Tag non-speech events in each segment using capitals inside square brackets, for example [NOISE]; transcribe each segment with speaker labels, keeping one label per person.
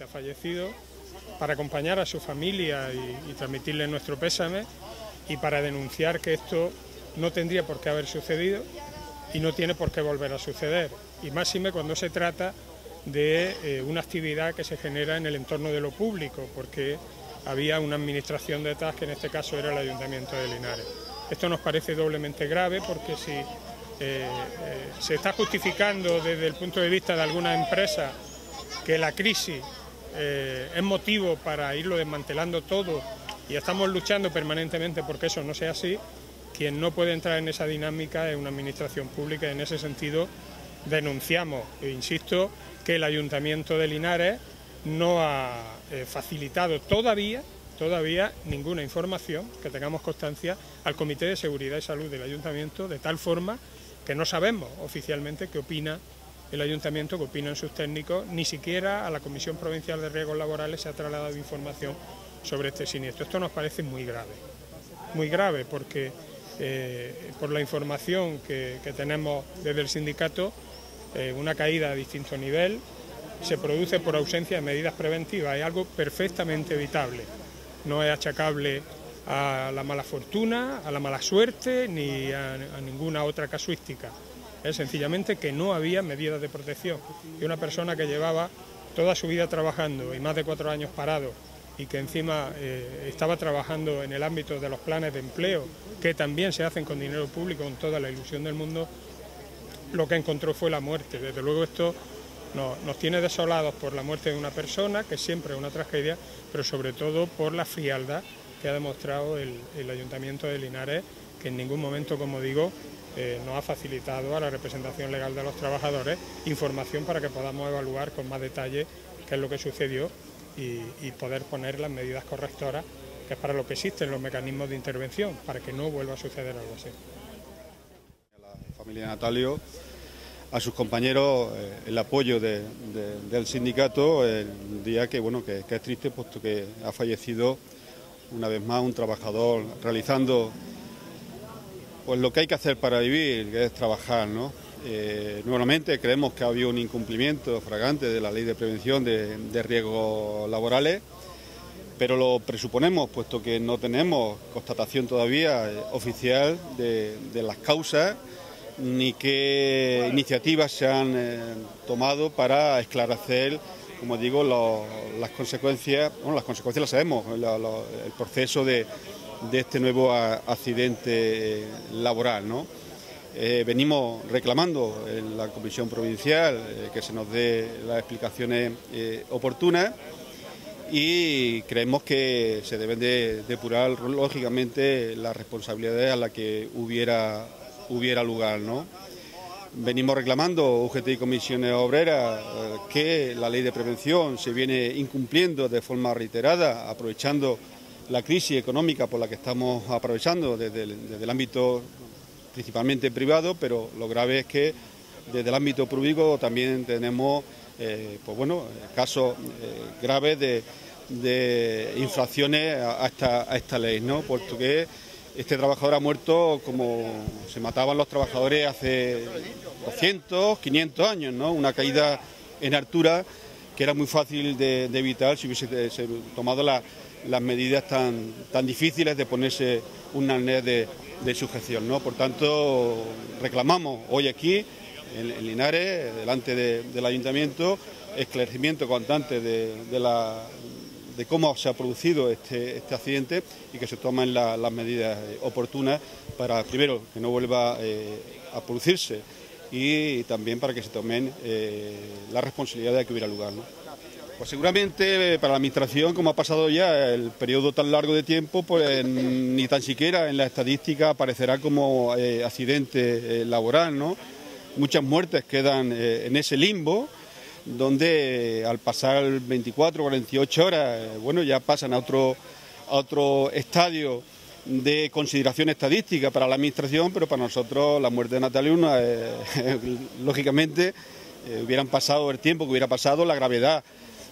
Speaker 1: ha fallecido, para acompañar a su familia y, transmitirle nuestro pésame y para denunciar que esto no tendría por qué haber sucedido y no tiene por qué volver a suceder. Y máxime cuando se trata de eh, una actividad que se genera en el entorno de lo público, porque había una administración detrás que en este caso era el Ayuntamiento de Linares. Esto nos parece doblemente grave porque si eh, eh, se está justificando desde el punto de vista de algunas empresas que la crisis es motivo para irlo desmantelando todo. Y estamos luchando permanentemente porque eso no sea así, quien no puede entrar en esa dinámica es una administración pública en ese sentido denunciamos, e insisto, que el Ayuntamiento de Linares no ha eh, facilitado todavía, todavía ninguna información que tengamos constancia al Comité de Seguridad y Salud del Ayuntamiento, de tal forma que no sabemos oficialmente qué opina el Ayuntamiento, qué opinan sus técnicos, ni siquiera a la Comisión Provincial de Riesgos Laborales se ha trasladado información sobre este siniestro. Esto nos parece muy grave, muy grave porque eh, por la información que tenemos desde el sindicato, eh, una caída a distinto nivel, se produce por ausencia de medidas preventivas, es algo perfectamente evitable, no es achacable a la mala fortuna, a la mala suerte ni a, ninguna otra casuística, es sencillamente que no había medidas de protección y una persona que llevaba toda su vida trabajando y más de cuatro años parado y que encima eh, estaba trabajando en el ámbito de los planes de empleo, que también se hacen con dinero público, con toda la ilusión del mundo, lo que encontró fue la muerte. Desde luego esto nos, tiene desolados por la muerte de una persona, que siempre es una tragedia, pero sobre todo por la frialdad que ha demostrado el, Ayuntamiento de Linares, que en ningún momento, como digo, eh, nos ha facilitado a la representación legal de los trabajadores información para que podamos evaluar con más detalle qué es lo que sucedió y, poder poner las medidas correctoras, que es para lo que existen los mecanismos de intervención, para que no vuelva a suceder algo así.
Speaker 2: Familia Natalio, a sus compañeros eh, el apoyo del sindicato el día que, bueno, que, es triste puesto que ha fallecido una vez más un trabajador realizando pues lo que hay que hacer para vivir, es trabajar, ¿no? Eh, nuevamente creemos que ha habido un incumplimiento fragante de la ley de prevención de, riesgos laborales, pero lo presuponemos, puesto que no tenemos constatación todavía eh, oficial de las causas ni qué iniciativas se han eh, tomado para esclarecer, como digo, las consecuencias, bueno, las consecuencias las sabemos, el proceso de, este nuevo accidente laboral, ¿no? Eh, venimos reclamando en la Comisión Provincial eh, que se nos dé las explicaciones oportunas y creemos que se deben de depurar lógicamente las responsabilidades a las que hubiera hubiera lugar. ¿no? Venimos reclamando UGT y comisiones obreras eh, que la ley de prevención se viene incumpliendo de forma reiterada, aprovechando la crisis económica por la que estamos aprovechando desde el, ámbito principalmente privado, pero lo grave es que desde el ámbito público también tenemos eh, pues bueno, casos eh, graves de, infracciones a esta, a esta ley, ¿no? porque este trabajador ha muerto como se mataban los trabajadores hace 200, 500 años, ¿no? Una caída en altura que era muy fácil de, evitar si hubiese tomado las medidas tan, tan difíciles de ponerse un arnés de, sujeción, ¿no? Por tanto, reclamamos hoy aquí, en, Linares, delante del ayuntamiento, esclarecimiento constante de de cómo se ha producido este, este accidente y que se tomen las medidas oportunas para, primero, que no vuelva eh, a producirse y también para que se tomen eh, la responsabilidad de que hubiera lugar. Pues seguramente eh, para la Administración, como ha pasado ya el periodo tan largo de tiempo, pues ni tan siquiera en la estadística aparecerá como accidente laboral. ¿no? Muchas muertes quedan en ese limbo donde al pasar 24 o 48 horas, eh, bueno, ya pasan a otro, otro estadio de consideración estadística para la Administración, pero para nosotros la muerte de Natalia eh, [LAUGHS] lógicamente, eh, hubieran pasado el tiempo que hubiera pasado, la gravedad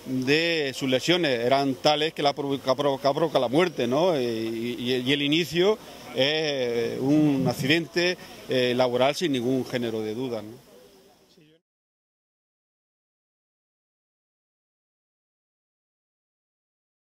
Speaker 2: de sus lesiones eran tales que la provoca, la muerte, ¿no? Y, el inicio es un accidente laboral sin ningún género de duda.